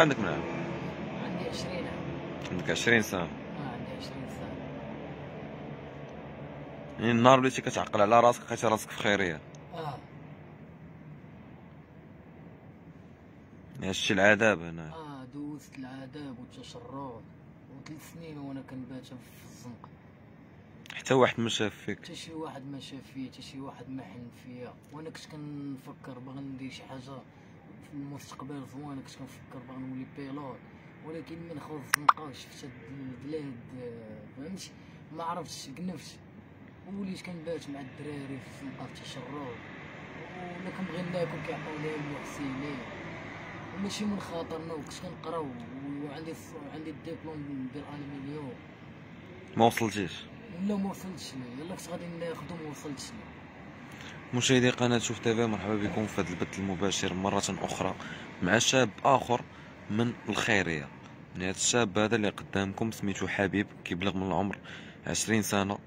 عندك من عام عندي 20 عام عندك 20 سنة. آه عندي 20 سنة. يعني النهار وليتي كتعقل على راسك لقيتي راسك في خيرية. آه. هادشي العذاب هنا. آه دوزت العذاب والتشرد وثلاث سنين وأنا كنبات في الزنقة حتى واحد ما شاف فيك. حتى شي واحد ما شاف فيا حتى شي واحد ما حن فيا. وأنا كنت كنفكر باغي ندير شي حاجة. في المستقبل زوينه كنت كنفكر باغي نولي بيلوت. ولكن من خرجت الزنقه شفت هاد البلاد آه، فهمتي ما عرفتش كنفت وليت كنبات مع الدراري في الزنقه التشرد ولا كنبغي ناكل كيعطيوني المحسنين وماشي من خاطرنا وكنت كنقراو. وعندي عندي الدبلوم ديال الالومنيوم ما وصلتيش. لا ما وصلتش ليه يلا كنت غادي ناخدو ما وصلتش ليه مشاهدي قناة شوف تيفي مرحبا بكم في هذا البث المباشر مرة أخرى مع شاب آخر من الخيرية. يعني هذا الشاب هذا اللي قدامكم سميتو حبيب كيبلغ من العمر عشرين سنة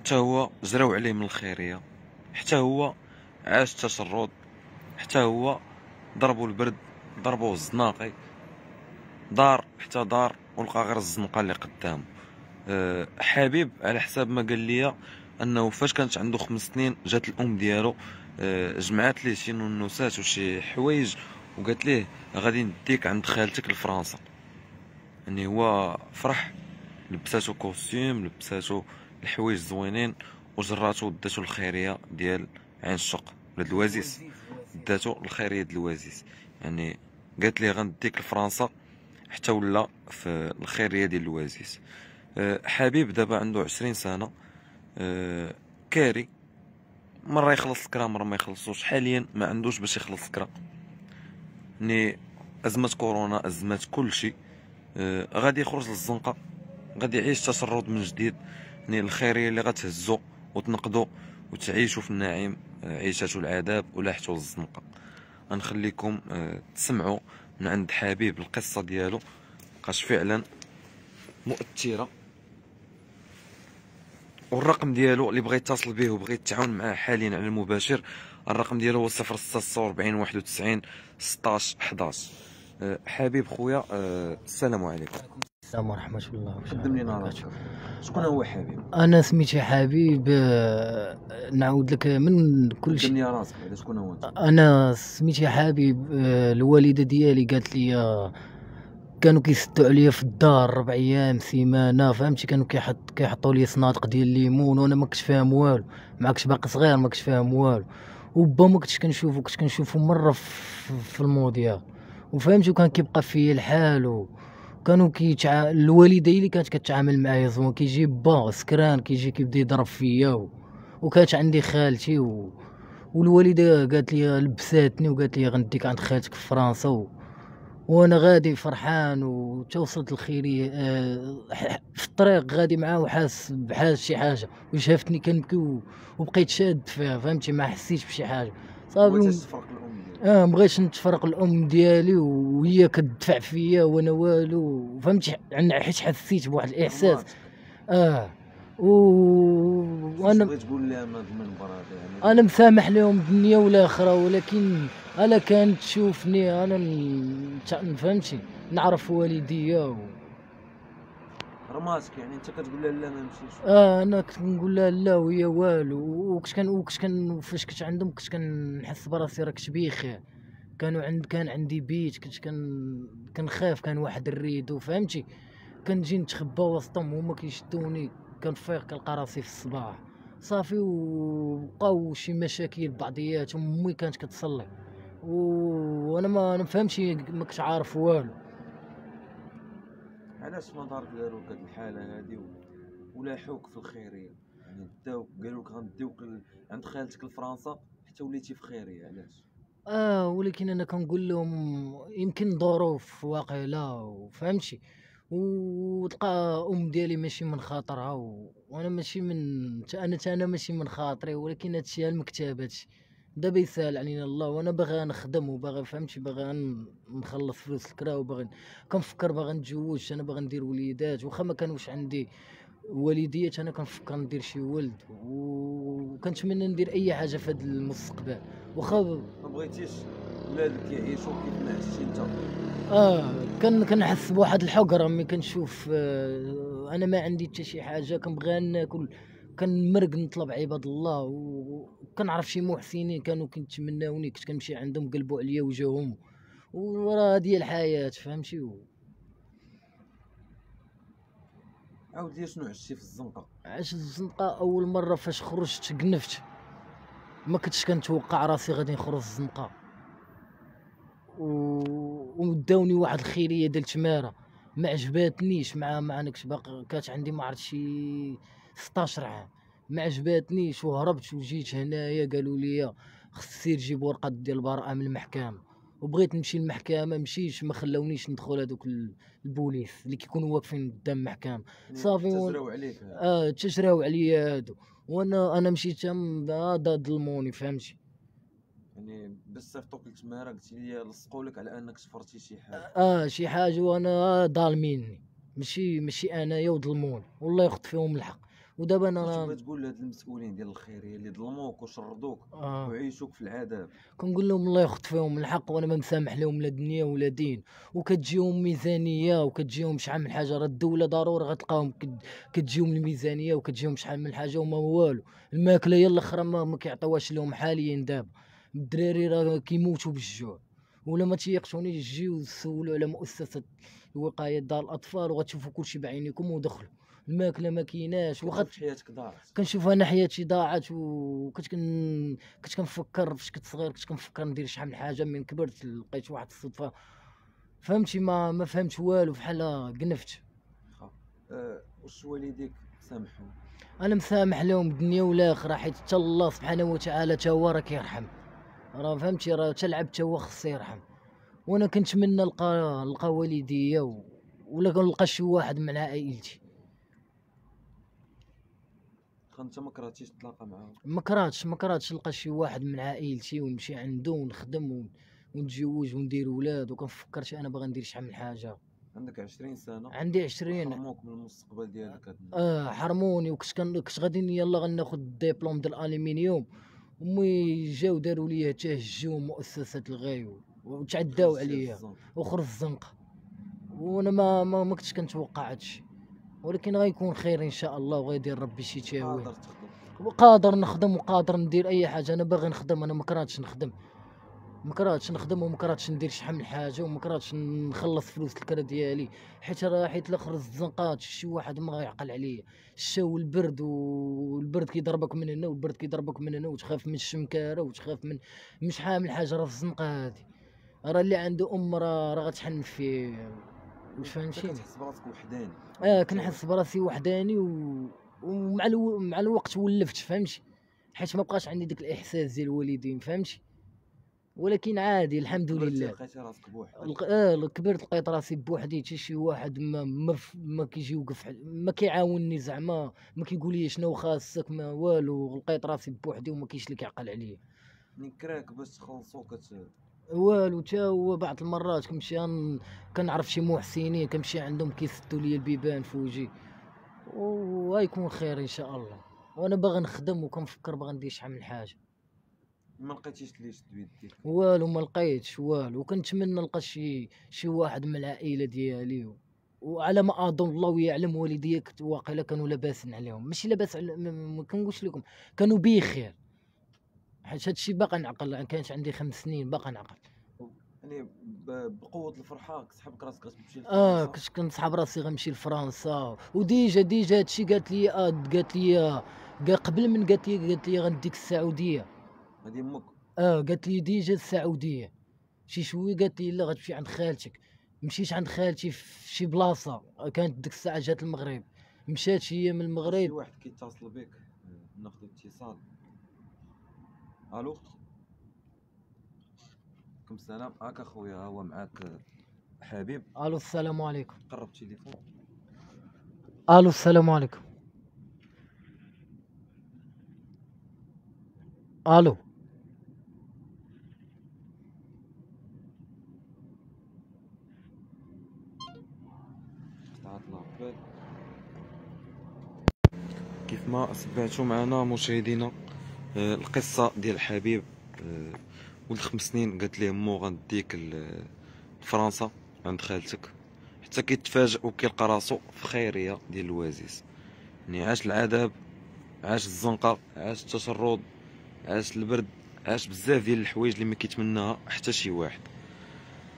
حتى هو جراو عليه من الخيرية حتى هو عاش التشرد حتى هو ضربوا البرد ضربوا الزناقي دار حتى دار ولقى غير الزنقة اللي قدامه. أه، حبيب على حساب ما قال لي انه فاش كانت عنده خمس سنين جات الام ديالو أه، جمعات ليه شي nounoursات وشي حوايج وقالت ليه غادي نديك عند خالتك لفرنسا. يعني هو فرح لبساتو costume لبساتو الحوايج زوينين وجراتو داتو الخيرية ديال عين الشق ولاد الوازيس داتو الخيرية ديال الوازيس يعني قالت لي غنديك لفرنسا حتى ولا في الخيرية ديال الوازيس أه، حبيب دابا عنده عشرين سنة. أه، كاري. مره يخلص الكرا مره ما يخلصوش. حاليا ما عندوش باش يخلص الكرا. يعني أزمة كورونا أزمة كلشي أه، غادي يخرج للزنقة. غادي يعيش تشرد من جديد. يعني الخيرية اللي غتهزو وتنقدو وتعيشوا في النعيم. أه، عيشة العذاب ولاحتوا للزنقة. غنخليكم أه، تسمعوا من عند حبيب القصة ديالو. بقاش فعلا مؤثرة. والرقم ديالو اللي بغى يتصل به وبغى يتعاون معاه حاليا على المباشر الرقم ديالو هو 046 91 16 11 أه، حبيب خويا أه، السلام عليكم. السلام ورحمة الله قدم لي نهار شكون هو حبيب؟ أنا سميتي حبيب آه، نعاود لك من كل قدم شيء. لي راسك شكون هو أنت؟ أنا سميتي حبيب آه، الوالدة ديالي قالت لي كانوا كيسدوا عليا في الدار ربع أيام سيمانه فهمتي؟ كانوا كيحط كيحطوا لي صنادق ديال الليمون وأنا ما كنتش فاهم والو. ما كنتش باقي صغير ما كنتش فاهم والو. وبا ما كنتش كنشوفو كنت كنشوفو مرة في, في الموضيع وفهمتي؟ وكان كيبقى فيا الحال و كانوا كيتع الوالدة اللي كانت كتعامل معايا زوين. كيجي با سكران كيجي كيبدا يضرب فيا و... وكانت عندي خالتي و... والوالدة قالت لي لبساتني وقالت لي غنديك عند خالتك في فرنسا و... وأنا غادي فرحان وتوصلت الخيريه آه، في الطريق غادي معاه وحاس بحاس شي حاجة وشافتني كنبكي وبقيت شاد فيها فهمتي؟ ما حسيتش بشي حاجة. صافي آه مبغيتش نتفرق الأم ديالي وهي كتدفع فيا وأنا والو فهمتي؟ حيت حسيت بواحد الإحساس. آه و... وأنا تقول لها من المنبر هذا يعني. أنا مسامح لهم الدنيا والآخرة ولكن أنا كانت تشوفني أنا ن- تع- فهمتي نعرف والديا و... رماتك يعني أنت كتقول لها لا ما نمشيش آه أنا كنت نقول لها لا وهي والو. وكنت كان وكنت كان فاش كنت عندهم كنت كنحس براسي راه كنت بخير كانوا عند كان عندي بيت كنت كان كنخاف كان واحد الريدو فهمتي كنجي نتخبى وسطهم هما كيشدوني. كنفيق كنلقى راسي في الصباح. صافي وبقاو شي مشاكل بعضياتهم امي كانت كتصلي. وأنا ما أنا فهمتش ما كنت عارف والو. علاش ما دارك داروك هاد الحالة هادي. ولاحوك في الخيريه يعني. داوك قالوا لك غنديوك عند خالتك لفرنسا حتى وليتي في خيريه علاش؟ آه ولكن أنا كنقول لهم يمكن ظروف واقيلا وفهمتي. وتلقى أم ديالي ماشي من خاطرها و... وأنا ماشي من أنا أنا ماشي من خاطري ولكن هادشي المكتاب هادشي. دابا يسهل علينا الله وأنا باغي نخدم وباغي فهمتي؟ باغي نخلص فلوس الكرا وباغي كنفكر باغي نتزوج أنا باغي ندير وليدات واخا ما كانوش عندي والديات أنا كنفكر ندير شي ولد وكنتمنى ندير اي حاجة في هذا المستقبل. واخا ما بغيتيش ولادك يعيشوا كيف ما عشتي انت؟ آه كان كنحس بواحد الحقرة ملي كنشوف آه أنا ما عندي حتى شي حاجة كنبغي ناكل كنمرق نطلب عباد الله وكنعرف شي محسنين كانوا كيتمناوني كنت كنمشي عندهم قلبوا عليا وجههم وراه هادي الحياة فهمتي؟ و... عاود لي شنو عشتي في الزنقة؟ عشت الزنقة أول مرة فاش خرجت قنفت. ما كنتش كنتوقع راسي غادي نخرج الزنقة. و... وداوني واحد الخيرية ديال تمارة. ما عجباتنيش مع مع نكش باقي كانت عندي ما عرفت شي 16 عام. ما عجباتنيش وهربت وجيت هنايا قالوا لي خصي تجيب ورقة ديال البراءة من المحكمة. وبغيت نمشي للمحكمة مشيت ما خلاونيش ندخل هذوك البوليس اللي كيكونوا واقفين قدام المحكمة. صافي تجراو عليك. آه تشراو عليا هادو. وأنا أنا مشيت تم آه، ظلموني فهمتي؟ يعني بس صيفطوك لتمارا قلت لي لصقوا لك على أنك سفرتي شي حاجة. آه شي حاجة وأنا ظالميني ماشي ماشي أنايا وظلموني والله ياخذ فيهم الحق. ودابا كنت أنا تبغي تقول لهاد المسؤولين ديال الخيريه اللي ظلموك وشردوك آه. وعيشوك في العذاب؟ كنقول لهم الله ياخذ فيهم الحق وأنا ما مسامح لهم لا دنيا ولا دين. وكتجيهم ميزانية وكتجيهم شحال من حاجة. راه الدولة ضروري غتلقاهم. كت- كتجيهم الميزانية وكتجيهم شحال من حاجة وما والو. الماكلة هي الأخرى ما, ما كيعطيوهاش لهم حاليا دابا. الدراري راه كيموتوا بالجوع. ولا ما تيقشوني يجيو يسولوا على مؤسسة وقاية دار الأطفال وغتشوفوا كلشي بعينيكم ودخلوا. الماكله ما كايناش واخا حياتك ضاعت كنشوف أنا حياتي ضاعت وكنت كن كنت كنفكر فاش كنت صغير كنت كنفكر ندير شحال من حاجة من كبرت لقيت واحد الصدفة. فهمتي؟ ما ما فهمتش والو بحال قنفت. أه واش والديك سامحوا أنا مسامح لهم الدنيا والآخرة حيت حتى الله سبحانه وتعالى تا هو راه كيرحم راه فهمتي؟ راه تا العبد تا هو خصو يرحم. وأنا كنتمنى نلقى نلقى والديا. ولا نلقى شي واحد من عائلتي. واخا انت ما كرهتيش تلاقى معاهم. ما كرهتش ما كرهتش نلقى شي واحد من عائلتي ونمشي عنده ونخدم ون- ونتزوج وندير ولاد وكنفكرش أنا باغي ندير شحال من حاجة. عندك 20 سنة. عندي عشرين. حرموك من المستقبل ديالك. آه حرموني. وكنت كن- كنت غادي يلا غناخد الدبلوم ديال الالومنيوم ومي جاو داروا لي تهجوا مؤسسة الغايو وتعداو عليا. وخرج الزنقه وأنا ما ما, ما كنتش كنتوقع هادشي. ولكن غيكون خير إن شاء الله وغيدير ربي شي تاويل قادر نخدم وقادر ندير أي حاجة. أنا باغي نخدم أنا ما كرهتش نخدم. ما كرهتش نخدم وما كرهتش ندير شحال من حاجة وما كرهتش نخلص فلوس الكرا ديالي. حيت راه حيت لا خرج الزنقات شي واحد ما غيعقل عليا. الشاو البرد والبرد كيضربك من هنا والبرد كيضربك من هنا وتخاف من الشمكارة وتخاف من شحال من حاجة راه في الزنقة هادي راه اللي عنده أم راه غتحن فيه. واش انت فهمتيني كتحس براسك وحداني. آه كنحس براسي وحداني و... ومع ألو... مع الوقت ولفت فهمتي حيت ما بقاش عندي داك الإحساس ديال الوالدين فهمتي ولكن عادي الحمد لله. لقيتي راسك بوحدك. آه كبرت لقيت راسي بوحدي حتى شي واحد ما ما, ف- ما كيجي يوقف ما كيعاونني زعما ما كيقول لي شنو خاصك ما والو لقيت راسي بوحدي وما كاينش اللي كيعقل عليا. نكراك باش تخلصو كت والو تا هو بعض المرات كنمشي كنعرف شي محسنين كنمشي عندهم كيسدوا لي البيبان في وجهي وغيكون خير إن شاء الله. وأنا باغي نخدم وكنفكر باغي ندير شحال من حاجة. ما لقيتيش ليش تبيدي والو ما لقيتش. والو وكنتمنى نلقى شي شي واحد من العائلة ديالي. وعلى ما أظن الله يعلم والديا كنت واقيلا كانوا لاباسين عليهم. ماشي لاباس على ما كنقولش لكم كانوا بخير. حيت هادشي باقي نعقل كانت عندي خمس سنين باقي نعقل. يعني بقوة الفرحة كتسحبك راسك غتمشي آه. كنت كنصحاب راسي غنمشي لفرنسا. و déjà déjà هادشي قالت لي آه قالت لي قبل من قالت لي قالت لي غنديك السعودية. هادي أمك؟ آه قالت لي déjà السعودية. شي شوية قالت لي لا غتمشي عند خالتك. مشيت عند خالتي في شي بلاصة كانت ديك الساعة جات المغرب. مشات هي من شي المغرب واحد كيتصل بك آه، ناخذ اتصال ألو؟ عليكم السلام. هاك أخويا هو معاك حبيب. ألو السلام عليكم. قرب التليفون ألو السلام عليكم. ألو. كيف ما سمعتوا معنا مشاهدينا؟ آه، القصة ديال حبيب آه، ولد خمس سنين قالت ليه مو غنديك لفرنسا عند خالتك. حتى كيتفاجئ وكيلقى راسو في خيرية ديال الوازيز يعني عاش العذاب عاش الزنقة عاش التشرد عاش البرد عاش بزاف ديال الحوايج اللي ما كيتمناها حتى شي واحد.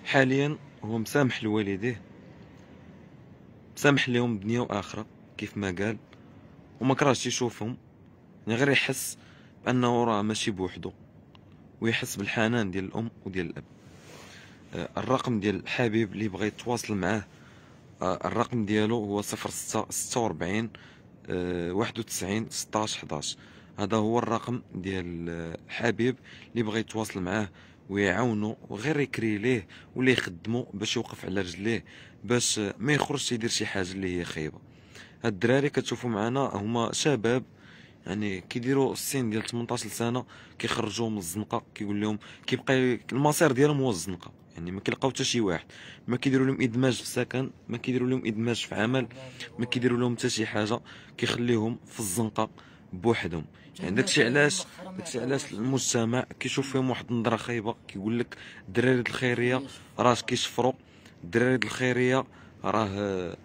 حاليا هو مسامح لوالديه مسامح ليهم دنيا وآخرة كيف ما قال وما كرهش يشوفهم. يعني غير يحس بانه راه ماشي بوحدو ويحس بالحنان ديال الأم وديال الأب. آه، الرقم ديال حبيب اللي بغى يتواصل معاه آه، الرقم ديالو هو صفر ستة وربعين واحد وتسعين ستاش حداش. هذا هو الرقم ديال آه، حبيب اللي بغى يتواصل معاه ويعاونو وغير يكري ليه ولا يخدمو باش يوقف على رجليه باش آه، ما يخرجش يدير شي حاجة اللي هي خايبة. هاد الدراري كتشوفوا معنا هما شباب يعني كيديروا السن ديال 18 سنه كيخرجوهم من الزنقة كيقول لهم كيبقى المصير ديالهم هو الزنقة. يعني ما كيلقاو حتى شي واحد. ما كيديروا لهم إدماج في سكن ما كيديروا لهم إدماج في عمل ما كيديروا لهم حتى شي حاجة كيخليهم في الزنقة بوحدهم. يعني داكشي علاش داكشي علاش المجتمع كيشوف فيهم واحد النظرة خايبة كيقول لك الدراري الخيرية راه كيشفروا الدراري الخيرية راه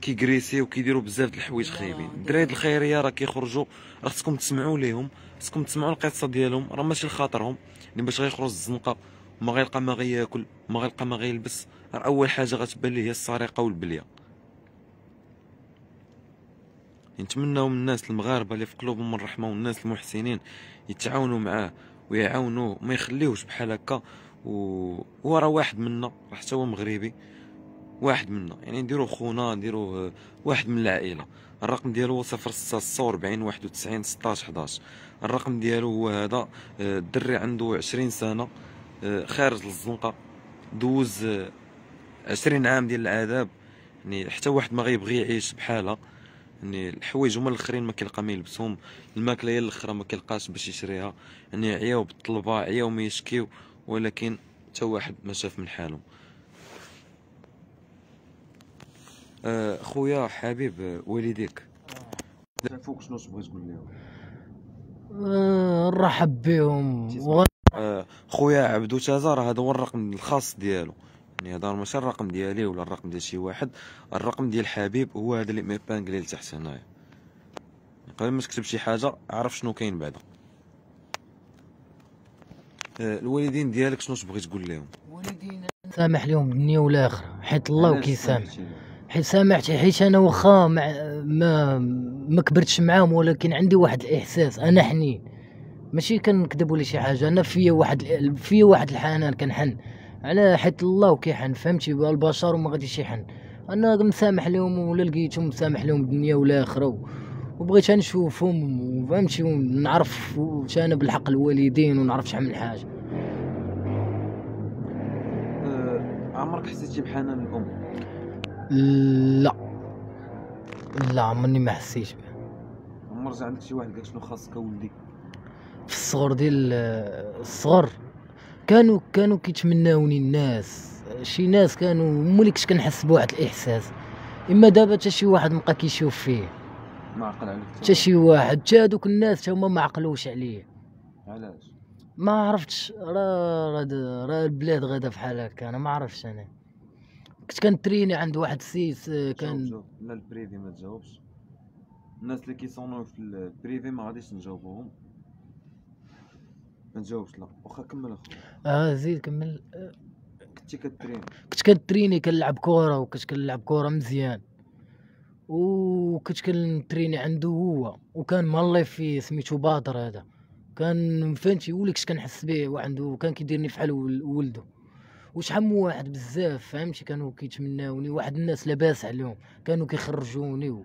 كيكريسي وكيديروا بزاف د الحوايج خايبين. الدراري د الخيرية راه كيخرجوا راه خصكم تسمعوا ليهم خصكم تسمعوا القصة ديالهم راه ماشي لخاطرهم. يعني باش غيخرج الزنقة وما غيلقى ما غياكل ما غيلقى ما غيلبس راه أول حاجة غتبان ليه هي السرقة والبلية. نتمناو من الناس المغاربة اللي في قلوبهم الرحمة والناس المحسنين يتعاونوا معاه ويعاونوه ما يخليوش بحال هكا. و هو راه واحد منا راه حتى هو مغربي. واحد منا. يعني نديرو خونا نديرو آه، واحد من العائلة. الرقم ديالو هو صفر ستة ستة وربعين واحد وتسعين ستاش حداش. الرقم ديالو هو هذا آه، الدري عنده عشرين سنة آه، خارج للزنقة دوز آه، عشرين عام ديال العذاب. يعني حتى واحد ما غيبغي يعيش بحالها يعني الحوايج هما الآخرين ما كيلقى ما يلبسهم. الماكلة هي الأخرى ما كيلقاش باش يشريها. يعني عياو بالطلبة عياو ما يشكيو ولكن حتى واحد ما شاف من حالهم آه، خويا حبيب آه، والديك. فوق شنو تبغي تقول لهم. آه، نرحب بهم. و... آه، خويا عبدو تازا راه هذا هو الرقم الخاص ديالو. يعني هذا ماشي الرقم ديالي ولا الرقم ديال شي واحد. الرقم ديال حبيب هو هذا اللي ميبانكلي لتحت هنايا. قبل ما تكتب شي حاجة عرف شنو كاين بعدا. آه، الوالدين ديالك شنو تبغي تقول لهم؟ سامح لهم الدنيا والاخره حيت الله كيسامح حيت سامحت حيت أنا واخا مع ما ما كبرتش معاهم ولكن عندي واحد الإحساس أنا حنين. ماشي كنكذب ولا شي حاجة أنا فيا واحد فيا واحد الحنان كنحن. على حيت الله كيحن فهمتي؟ البشر وما غاديش يحن. أنا مسامح لهم ولا لقيتهم مسامح لهم الدنيا والاخره وبغيت نشوفهم وفهمتي ونعرف واش أنا بالحق الوالدين ونعرف شحال من حاجة. آه، عمرك حسيتي بحنان الأم؟ لا. لا عمرني ما حسيت به عمر جا عندك شي واحد؟ قال شنو خاصك ولدي؟ في الصغر ديال الصغر كانوا كانوا كيتمناوني الناس. شي ناس كانوا مولي كنت كنحس بواحد الإحساس. إما دابا حتى شي واحد مابقى كيشوف فيه. ما عقل عليك حتى شي واحد حتى هادوك الناس تا هما ما عقلوش عليا علاش؟ ما عرفتش. راه راه البلاد غادا بحال هكا. أنا ما عرفتش أنا. كنت كنتريني عند واحد السيس آه، كان. لا ال privé ما تجاوبش. الناس اللي كيصونوا في ال privé ما غاديش نجاوبوهم. ما تجاوبش لا. واخا كمل أخويا. آه زيد كمل. آه، كنتي كترين كنت كنتريني كنلعب كورة وكنت كنلعب كورة مزيان. وكنت كنتريني عنده هو. وكان مالي فيه سميتو باطر هذا. كان فهمتي ولي كنت كنحس به وعنده كان كيديرني فحال ول- ولده وشحال من واحد بزاف فهمتي؟ كانوا كيتمناوني واحد الناس لاباس عليهم كانوا كيخرجوني و...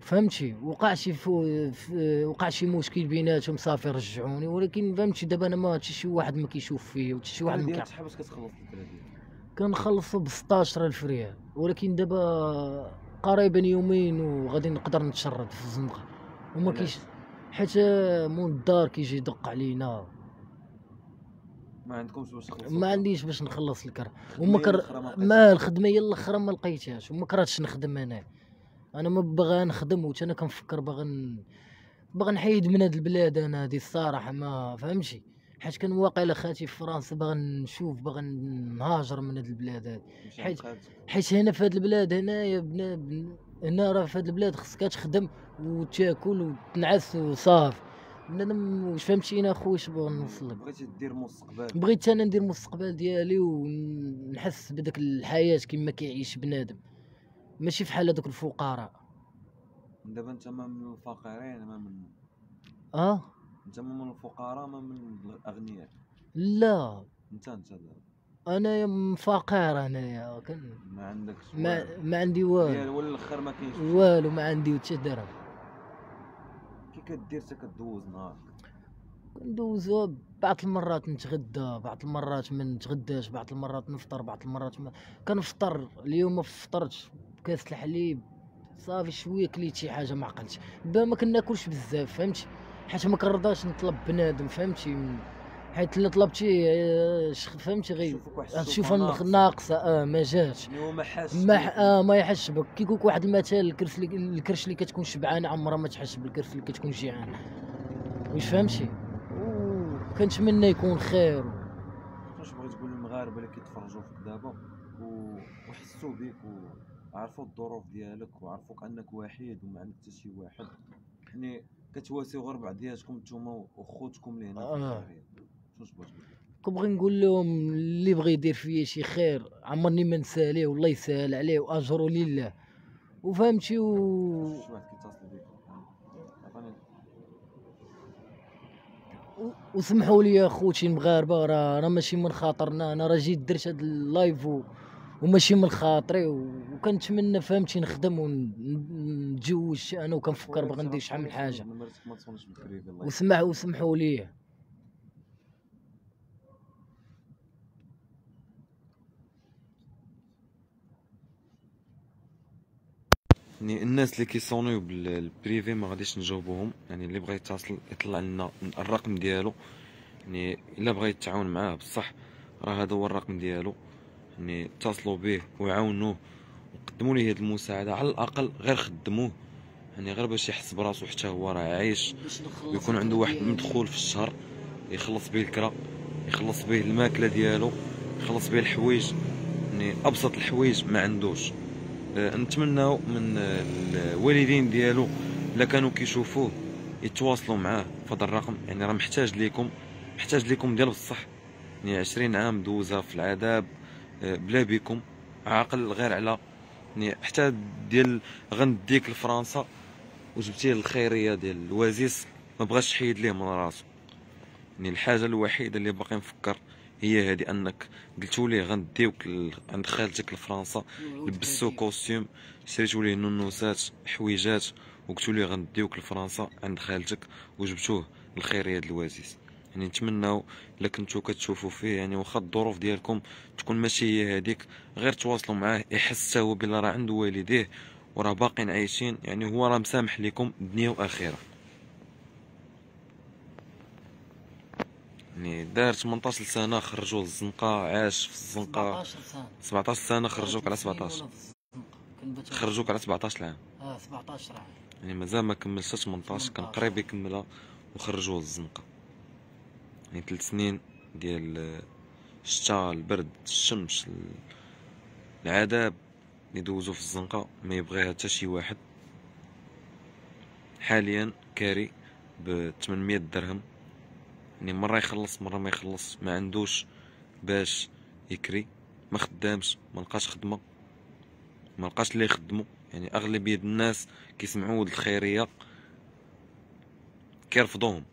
فهمتي؟ وقع شي فو... ف... وقع شي مشكل بيناتهم صافي رجعوني ولكن فهمتي؟ دابا أنا ما حتى شي واحد ما كيشوف فيا وحتى شي واحد ما كيعرف شحال باش كتخلص كنخلصوا ب 16000 ريال ولكن دابا قريبا يومين وغادي نقدر نتشرد في الزنقة. وما كيش حيت مول الدار كيجي يدق علينا. ما عندكمش باش تخلصوا ما عنديش باش نخلص الخدمة وما كر... ما الخدمة هي الاخرى ما لقيتهاش وما كرهتش نخدم أنا. أنا ما باغي نخدم وتا أنا كنفكر باغي ن... باغي نحيد من هاد البلاد أنا هادي الصراحة ما فهمتي. حيت كان واقع على خالتي في فرنسا باغي نشوف باغي نهاجر من هاد البلاد هادي. حيت-. حيت هنا في هاد البلاد هنايا بنا بن- هنا راه في هاد البلاد خصك تخدم وتاكل وتنعس وصافي. بنادم واش فهمتي أنا اخويا اش باغي نوصل لك بغيتي دير مستقبل. بغيت أنا ندير المستقبل ديالي ونحس بداك الحياة كما كيعيش بنادم. ماشي فحال هذوك الفقراء. دابا انت ما من الفقيرين ما من آه؟ انت ما من الفقراء ما من الأغنياء. لا. انت انت دابا. أنا فقير انايا كن- ما عندكش ما. ما عندي والو. ولا الأخر ما كاينش. والو ما عندي حتى درهم. كي كدير حتى كدوز نهارك كندوزو بعض المرات نتغدى بعض المرات ما نتغداش بعض المرات نفطر بعض المرات ما كنفطر اليوم ما فطرتش. كاس الحليب صافي شوية كليت شي حاجة ما عقلتش. با ما كناكلش بزاف فهمتي؟ حيت ما كنرضاش نطلب بنادم فهمتي؟ حيت الا طلبتي آه، فهمتي غير؟ شوفك واحد تشوف السلطة ناقصة. آه ما جاتش. ما حاش ما آه ما يحش بك. كيقول لك واحد المثل الكرش اللي الكرش اللي كتكون شبعان عمرها ما تحس بالكرش اللي كتكون جيعان واش فهمتي؟ كنتمنى يكون خير. واش بغيت تقول للمغاربة اللي كيتفرجوا فيك دابا؟ وحسوا بك وعرفوا الظروف ديالك وعرفوك أنك وحيد وما عندك حتى شي واحد. يعني كتواسيو غير بعضياتكم نتوما وخوتكم اللي هنا في آه. كنبغي نقول لهم اللي بغى يدير فيا شي خير عمرني ما نساليه والله يسهل عليه وأجره لله. وفهمتي و... وسمحوا لي يا خوتي المغاربه راه راه ماشي من خاطرنا أنا راه جيت درت هاد ال live و... وماشي من خاطري. وكنتمنى فهمتي نخدم ونتزوج أنا وكنفكر باغي ندير شحال من حاجة. وسمح وسمحوا لي. يعني الناس اللي كيصونيو بال privé ما غاديش نجاوبوهم. يعني اللي بغى يتصل يطلع لنا الرقم ديالو. يعني إلا بغى يتعاون معاه بصح راه هذا هو الرقم ديالو. يعني اتصلوا به وعاونوه. وقدموا ليه هذه المساعدة. على الأقل غير خدموه. يعني غير باش يحس براسو حتى هو راه عايش. ويكون عنده واحد المدخول في الشهر. يخلص به الكرا. يخلص به الماكلة ديالو. يخلص به الحوايج. يعني أبسط الحوايج ما عندوش. نتمناو من آه، الوالدين ديالو الا كانوا كيشوفوه يتواصلوا معاه في هذا الرقم. يعني راه محتاج ليكم محتاج ليكم ديال بصح. يعني 20 عام دوزها في العذاب آه، بلا بكم عاقل غير على. يعني حتى ديال غنديك لفرنسا وجبتيه الخيرية ديال الوازيس ما بغاش تحيد ليه من راسو. يعني الحاجة الوحيدة اللي باقي نفكر هي هذه أنك قلتوا ليه غنديوك عند خالتك لفرنسا لبسو costume شريتو ليه نونوسات حويجات وقلتوا ليه غنديوك لفرنسا عند خالتك وجبتوه الخيريه ديال الوازيس. يعني نتمناو الا كنتو كتشوفوا فيه يعني واخا الظروف ديالكم تكون ماشي هي هذيك غير تواصلوا معاه يحس هو بلا راه عنده والديه وراه باقيين عايشين يعني هو راه مسامح لكم دنيا وآخرة. يعني دار 18 سنه خرجوه الزنقه عاش في الزنقة. 17 سنه 17 سنه خرجوك على 17 خرجوك على 17 عام آه 17 عام يعني مازال ما كملش 18 كان 18. قريب يكملها وخرجوه الزنقه يعني ثلاث سنين ديال آه، الشتا البرد الشمس ال- العذاب اللي دوزو في الزنقة ما يبغيها حتى شي واحد. حاليا كاري ب 800 درهم. يعني مرة يخلص مرة ما يخلص. ما عندوش باش يكري ما خدامش ما لقاش خدمة ما لقاش اللي يخدمو. يعني أغلبية الناس كيسمعوا ولد الخيرية كيرفضوهم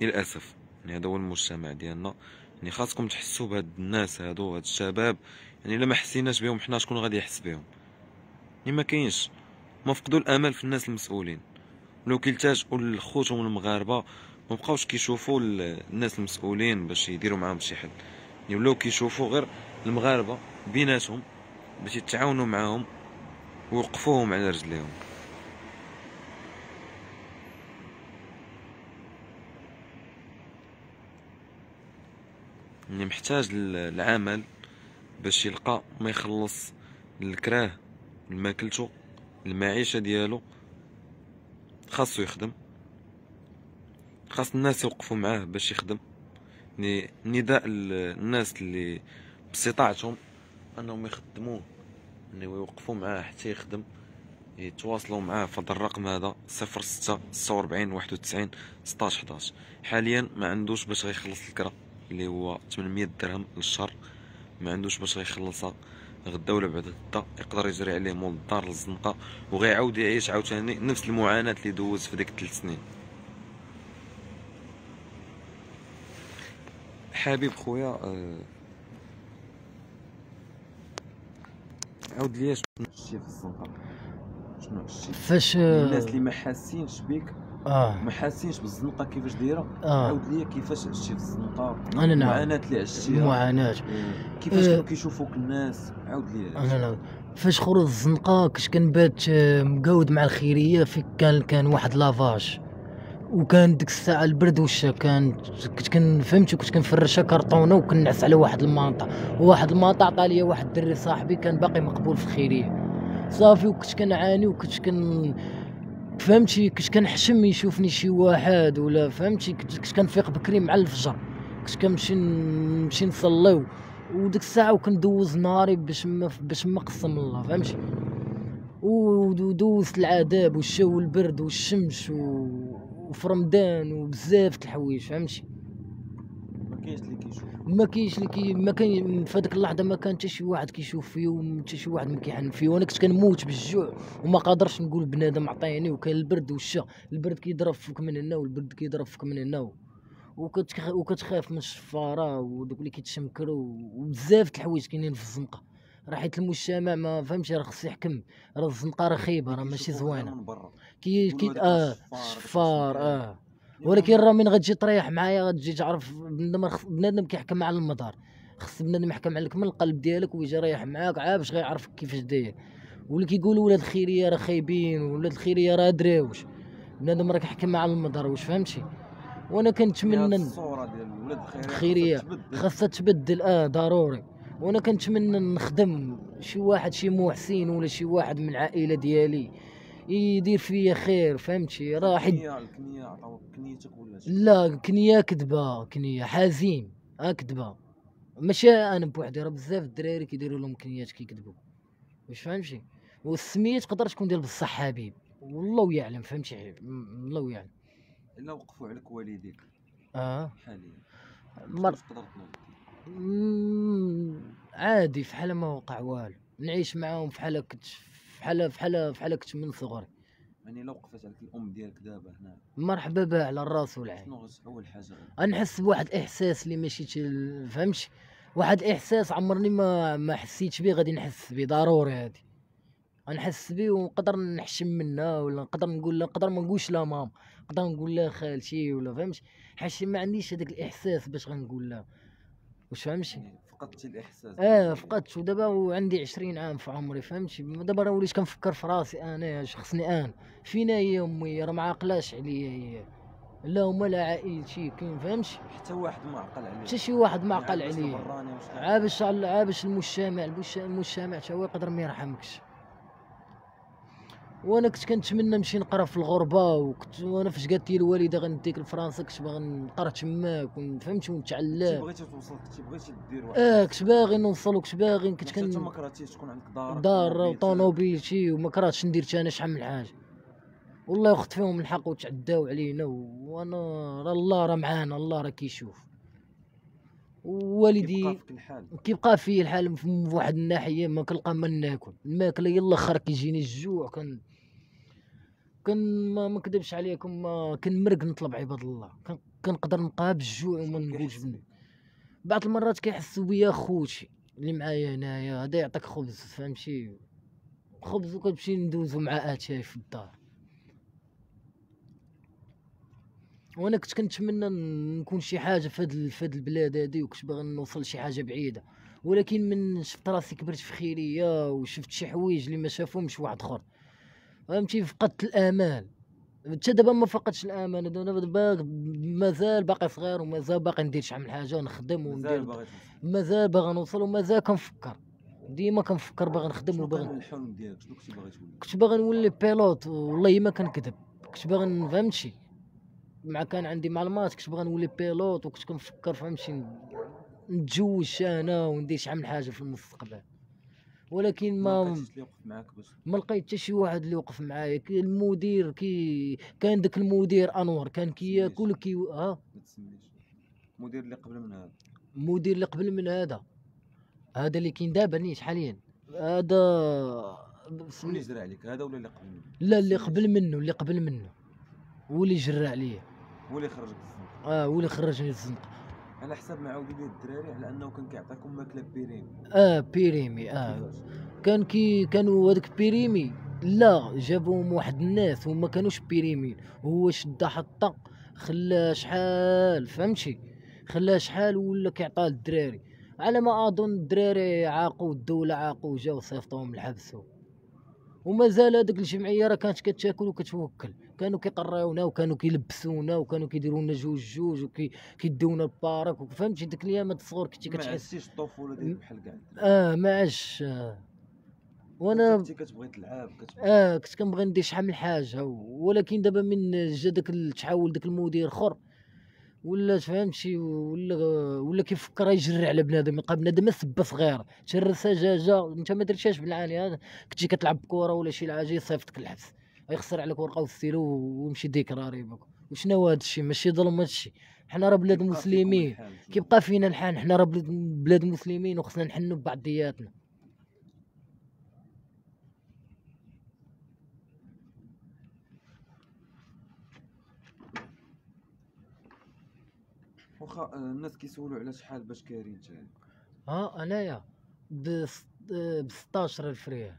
للأسف. يعني هذا هو المجتمع ديالنا. يعني خاصكم تحسوا بهاد الناس هادو هاد الشباب. يعني إلا ما حسيناش بهم حنا شكون غادي يحس بهم؟ يعني ما كاينش. ما فقدوا الأمل في الناس المسؤولين. ولو كيلتاجوا لخوتهم المغاربه ما بقاوش كيشوفوا ال- الناس المسؤولين باش يديروا معاهم شي حل يعني ولاو كيشوفوا غير المغاربة بيناتهم باش يتعاونوا معاهم ويوقفوهم على رجليهم. يعني محتاج ال- العمل باش يلقى ما يخلص الكرا لماكلتو المعيشة ديالو خاصو يخدم. خاص الناس يوقفوا معاه باش يخدم. نداء الناس اللي باستطاعتهم انهم يخدموه. انه يوقفوا معاه حتى يخدم يتواصلوا معاه في هذا الرقم هذا صفر ستة ستة وأربعين واحد وتسعين ستاش حداش. حاليا ما عندوش باش غيخلص الكرا اللي هو 800 درهم للشهر. ما عندوش باش غيخلصها غدا ولا بعد غدا يقدر يجري عليه مول الدار للزنقة وغيعاود يعيش عاوتاني نفس المعاناة اللي دوز في ديك الثلاث سنين. حبيب خويا آه، عاود ليا شنو شتي في الزنقه شنو شتي فاش الناس اللي ما حاسينش بك آه. ما حاسينش بالزنقه كيفاش دايرة آه. عاود ليا كيفاش عشتي في الزنقه أنا نعم. المعاناه اللي عشتيها. معاناة. آه، كيفاش آه. كانوا كيشوفوك الناس؟ عاود ليا. أنا نعم. فاش خرج الزنقة كنت كنبات آه، مقود مع الخيرية في كان كان واحد لافاج. وكان ديك الساعة البرد والشا كان كنت كن فهمتي كنت كنفرشها كرطونة وكنعس على واحد المانطا وواحد المانطا عطى ليا واحد الدري صاحبي كان باقي مقبول في الخيرية. صافي وكنت كنعاني وكنت كن فهمتي كنت كنحشم يشوفني شي واحد ولا فهمتي كنت كنفيق بكري مع الفجر. كنت كنمشي نمشي نصليو. وديك الساعة وكندوز نهاري باش ما باش ما قسم الله فهمتي. ودوزت العذاب والشتا والبرد والشمس و... وفي رمضان وبزاف د الحوايج فهمتي؟ ما كاينش اللي كيشوف. ما كاينش اللي كي ما كاين في هذيك اللحظة ما كان حتى شي واحد كيشوف فيه وحتى شي واحد ما كيحن فيه وأنا كنت كنموت بالجوع وما قادرش نقول بنادم عطيني وكان البرد والشا. البرد كيضرب فيك من هنا والبرد كيضرب فيك من هنا. وكتخ... وكتخاف من الشفارة ودوك اللي كيتشمكروا وبزاف د الحوايج كاينين في الزنقة. راه حيت المجتمع ما فهمتش راه خص يحكم راه الزنقة راه خايبة راه ماشي زوينة. كي كي آه شفار آه. ولكن راه من غتجي تريح معايا غتجي تعرف بنادم بنادم كيحكم على المدار. خص بنادم يحكم عليك من القلب ديالك ويجي رايح معاك عا باش غيعرفك كيفاش داير. واللي كيقولوا ولاد الخيرية راه خايبين ولاد الخيرية راه دراوش. بنادم راه كيحكم على المدار واش فهمتي؟ وأنا كنتمنى الصورة ديال ولاد. الخيرية. خاصها تبدل آه ضروري. وأنا كنتمنى نخدم شي واحد شي محسن ولا شي واحد من العائلة ديالي يدير فيا خير فهمتي؟ راه حيت الكنيه عطاوك كنيتك ولا شي؟ لا كنية كذبة كنية حزين كذبة. ماشي أنا بوحدي راه بزاف الدراري كيديروا لهم كنيات كيكذبوا. واش فهمتي؟ والسمية تقدر تكون ديال بصح حبيب. والله يعلم فهمتي؟ الله يعلم. إلا وقفوا عليك والديك. آه. حاليا. مر- تقدر تنوض. عادي فحال ما وقع والو. نعيش معاهم فحال كنت فحال فحال فحال كنت من صغري. يعني لو وقفت عليك الأم ديالك دابا هنا. مرحبا بها على الراس والعين. شنو أول حاجة غنحس بواحد الاحساس اللي ماشي فهمتش؟ واحد إحساس عمرني ما ما حسيتش به غادي نحس به ضروري هادي. غنحس به ونقدر نحشم منها ولا نقدر نقول لها نقدر ما نقولش لها ماما نقدر نقول لها خالتي ولا فهمتش؟ حيت ما عنديش هذاك الإحساس باش غنقول لها واش فهمتي؟ يعني فقدتي الإحساس. آه فقدت. ودابا وعندي عشرين عام في عمري فهمتي؟ دابا راه وليت كنفكر في راسي أنا اش خصني أنا. فينا هي أمي؟ راه ما عاقلاش عليا هي. لا هما لا عائلتي كاين فهمتي؟ حتى واحد ما عقل عليك حتى شي واحد ما عقل كان- عابش على عابش المجتمع المجتمع- تا هو يقدر ما يرحمكش. وأنا كنت كنتمنى نمشي نقرا في الغربة وكنت وأنا فاش قالت لي الوالدة غنديك لفرنسا كنت باغي نقرا تماك كنتي ونتعلم. بغيتي توصل كنتي بغيتي دير واحد. آه كنت باغي نوصل وكنت باغي كنت كنت كن ما كرهتيش تكون عندك دار دار وبيت. وطونوبيل شي وما كرهتش ندير أنا شحال من حاجة. والله ياخذ فيهم الحق وتعداو علينا وأنا راه الله راه معانا الله راه كيشوف. ووالدي كيبقى فيك الحال. كيبقى في الحال في واحد الناحية ما كنلقى ما ناكل. الماكلة يلا خر كيجيني الجوع كن كن ما نكذبش عليكم ما كنمرق نطلب عباد الله. كن- كنقدر نبقى بالجوع وما نقولش بعض المرات كيحسوا بيا خوتي اللي معايا هنايا هذا يعطيك خبز فهمتي؟ خبز وكنمشي ندوزو مع آتاي في الدار. وأنا كنت كنتمنى نكون شي حاجة في هاد في هاد البلاد هادي وكنت باغي نوصل لشي حاجة بعيدة. ولكن من شفت راسي كبرت في خيرية وشفت شي حوايج اللي ما شافهمش واحد آخر. فهمتي فقدت الأمال. حتى دابا ما فقدتش الامل دابا دابا مازال باقي صغير ومازال باقي ندير شحال من حاجة ونخدم وندير. مازال باغي نوصل ومازال كنفكر. ديما كنفكر باغي نخدم وباغي الحلم ديالك؟ شنو كنتي باغي تولي؟ كنت باغي نولي pilote والله ما كنكذب. كنت باغي فهمتي؟ مع كان عندي معلومات كنت باغي نولي pilote وكنت كنفكر فهمتي؟ نتزوج أنا وندير شحال من حاجة في المستقبل. ولكن ما ما لقيت حتى شي واحد اللي وقف معايا المدير كي كان داك المدير أنور كان كياكل كي ها؟ المدير اللي قبل من هذا. المدير اللي قبل من هذا. هذا اللي كاين دابا نيت حاليا. هذا اللي جرى عليك. هذا ولا اللي قبل منه؟ لا اللي قبل منه اللي قبل منه. هو اللي جرى عليا هو اللي خرجك آه هو اللي خرجني الزنقه على حساب معاودي ديال الدراري على أنه كان كيعطيكم ماكلة بيرين آه بيريمي آه. كان كي كانوا هذاك بيريمي لا جابوهم واحد الناس وما كانوش بيريمين هو شدا حطة خلاه شحال فهمتي؟ خلاه شحال ولا كيعطاه للدراري. على ما أظن الدراري عاقوا الدولة عاقوا جاو صيفطوهم الحبس ومازال هذيك الجمعية راه كانت كتاكل وكتوكل. كانوا كيقراونا وكانوا كيلبسونا وكانوا كيديروا لنا جوج جوج وكيدونا البارك فهمتي؟ ديك الايامات الصغور كنتي ما كتحس عشتيش الطفوله ديالك بحال كاع آه ما عادش آه. وأنا كنتي كتبغي تلعب كتبغي آه كنت كنبغي ندير شحال من حاجة ولكن دابا من جا داك ال- تحول داك المدير آخر ولا فهمتي ولا ولا كيفكر يجري على بنادم يلقى بنادم سبه صغير. تشرس دجاجه انت ما درتيهاش بالعاني هذا. كنتي كتلعب كره ولا شي حاجة يصيفطك للحبس يخسر عليك ورقة وستيلو ويمشي ديكراري بك وشنو هذا الشيء ماشي ظلم هذا الشيء حنا راه بلاد مسلمين. كيبقى فينا الحال. حنا راه بلاد بلاد مسلمين وخصنا نحنوا ببعضياتنا. واخا آه، الناس كيسولوا على شحال باش كاين انت ها أنايا ب 16 الف ريال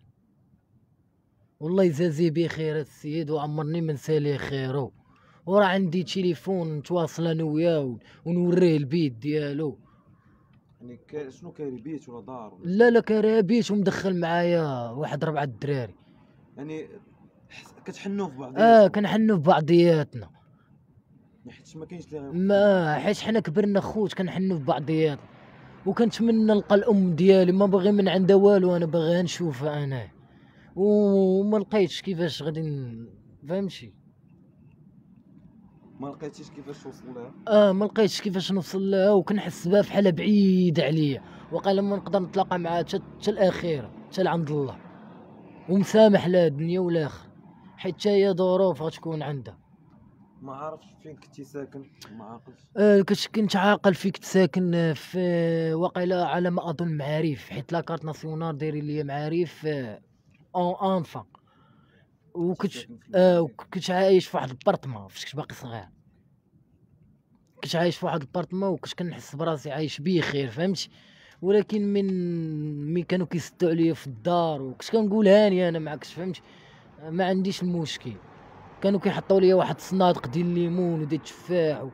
والله يجازيه بخير السيد وعمرني ما نساليه خيرو وراه عندي تليفون نتواصل أنا وياه ونوريه البيت ديالو. يعني كا- شنو كاين بيت ولا دار ولا؟ لا لا كرابيت ومدخل معايا واحد ربعة دراري. يعني كتحنوا في بعض آه كنحنوا في بعضياتنا. حيت ما كاينش اللي غير ما حيت حنا كبرنا خوت كنحنوا في بعضياتنا وكنتمنى نلقى الأم ديالي ما باغي من عندها والو أنا باغيها نشوفها أنا. وما لقيتش كيفاش غادي ن- فهمتي؟ ما لقيتيش كيفاش توصل لها؟ آه ما لقيتش كيفاش نوصل لها وكنحس بها بحال بعيده عليا. وقال ما نقدر نتلاقى معها حتى الأخيرة حتى لعند الله. ومسامح لها الدنيا والاخر حيت حتى هي ظروف غتكون عندها. ما عارفش فين كنتي ساكن ما عاقلش. آه كنت كنت عاقل فيك تساكن في واقيلا على ما أظن معاريف حيت لاكارت ناسيونال دايرين ليا معاريف آه، اون انفا وكنت ساكن آه. وكنت عايش في واحد البارتما فاش كنت باقي صغير. كنت عايش في واحد البارتما وكنت كنحس براسي عايش بخير فهمتي ولكن من مي كانوا كيسدوا عليا في الدار وكنت كنقول هاني أنا معكش فهمتي ما عنديش المشكل. كانوا كيحطوا لي واحد الصنادق ديال الليمون وديال التفاح و...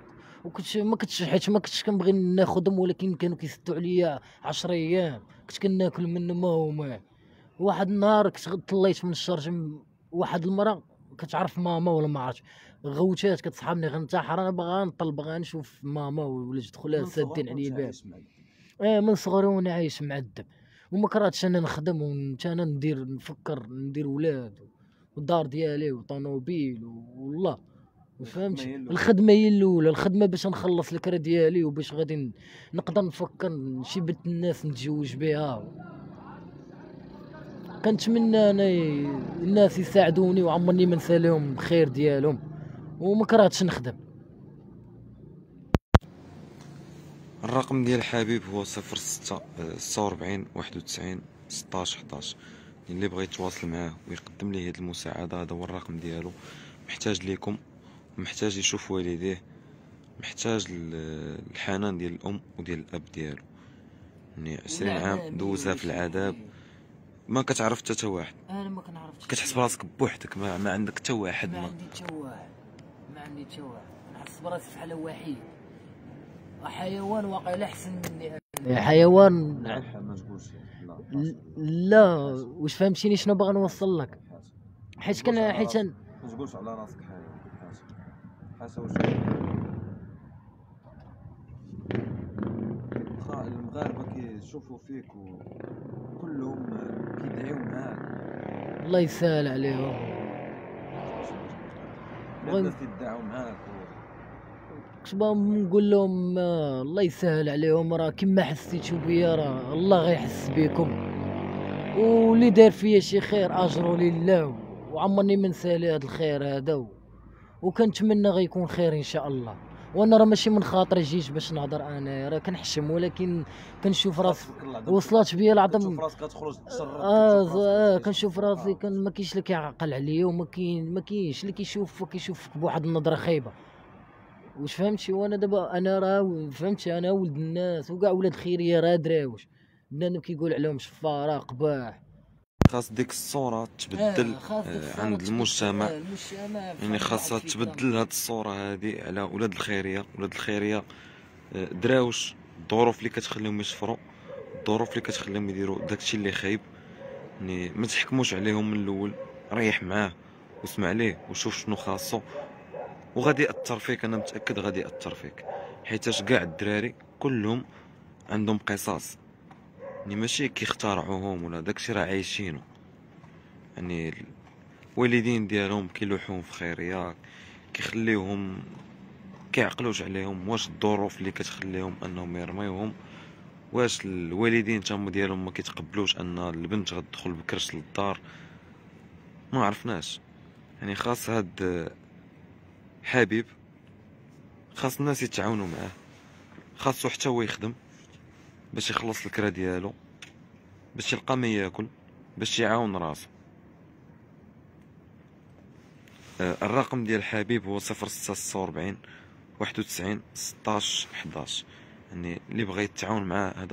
وكنت ما كنتش حيت ما كنتش كنبغي ناخذهم ولكن كانوا كيسدوا عليا 10 أيام. كنت كناكل منهم ما هما. واحد النهار كنت طليت من الشرج واحد المراه كتعرف ماما ولا ما عرفتش. غوتات كتصحابني غنتحر أنا باغا نطل باغا نشوف ماما ولا من سادين عليا الباب. آه من صغري وأنا عايش معذب وما كرهتش أنا نخدم وانت أنا ندير نفكر ندير ولاد. والدار ديالي وطونوبيل والله فهمت. الخدمة هي الأولى. الخدمة باش نخلص الكرا ديالي وباش غادي نقدر نفكر شي بنت الناس نتزوج بها. كنتمنى أنا ي- الناس يساعدوني وعمرني ما نسى لهم الخير ديالهم وما كرهتش نخدم. الرقم ديال حبيب هو صفر ستة ستة وربعين واحد وتسعين ستاش حداش. اللي بغى يتواصل معاه ويقدم ليه هاد المساعدة هذا هو الرقم ديالو. محتاج ليكم محتاج يشوف والديه محتاج ال- الحنان ديال الأم وديال الأب ديالو. يعني عشرين عام دوزها في العذاب. ما كتعرف حتى تا واحد. أنا ما كنعرفش. كتحس براسك بوحدك ما, ما عندك حتى واحد ما ما عندي حتى واحد. ما عندي حتى واحد. نحس براسي بحال وحيد حيوان واقيلا أحسن مني. أنا حيوان ما تقولش لا واش فهمتيني شنو باغي نوصل لك؟ حيت كان حيت ما تقولش على راسك حاجة حاجة. واش المغاربة كيشوفوا فيك وكلهم كيدعيو معاك الله يسهل عليهم. الناس كيدعوا معاك كنت باغي نقول لهم آه، الله يسهل عليهم راه كيما حسيتو بيا راه الله غيحس بكم. واللي دار فيا شي خير اجرو لله وعمرني ما نسالي هذا الخير هذا. وكنتمنى غيكون خير إن شاء الله. وأنا راه ماشي من خاطري جيت باش نهضر أنا راه كنحشم ولكن كنشوف راسي وصلت بيا العظم. كتشوف راسك كتخرج تشرب آه آه كنشوف راسي آه. كان ما كاينش اللي كيعقل عليا وما كاين ما كاينش اللي كيشوف كيشوفك بواحد النظرة خايبة. واش فهمتي؟ وأنا دابا أنا راه فهمتي أنا ولد الناس وكاع ولاد الخيريه راه دراوش. بنادم كيقول عليهم شفارة قباح. خاص ديك الصورة تبدل آه، الصورة عند المجتمع. آه، يعني خاصها. تبدل هاد الصورة هادي على ولاد الخيرية. ولاد الخيرية آه، دراوش. الظروف اللي كتخليهم يشفروا الظروف اللي كتخليهم يديروا داكشي اللي خايب. يعني ما تحكموش عليهم من الأول. ريح معاه واسمع ليه وشوف شنو خاصو. وغادي يأثر فيك أنا متأكد غادي يأثر فيك. حيتاش كاع الدراري كلهم عندهم قصص يعني ماشي كيخترعوهم ولا داكشي راه عايشينه يعني الوالدين ديالهم كيلوحوهم في خيريه كيخليوهم كيعقلوش عليهم واش الظروف اللي كتخليهم أنهم يرميوهم واش الوالدين تما ديالهم ما كيتقبلوش أن البنت غتدخل بكرش للدار. ما عرفناش. يعني خاص هاد حبيب خاص الناس يتعاونوا معاه خاصو حتى هو يخدم باش يخلص الكرا ديالو باش يلقى ما ياكل باش يعاون راسو. آه، الرقم ديال حبيب هو صفر ستة ستة وربعين واحد وتسعين ستاش حداش. يعني اللي بغى يتعاون معاه هذا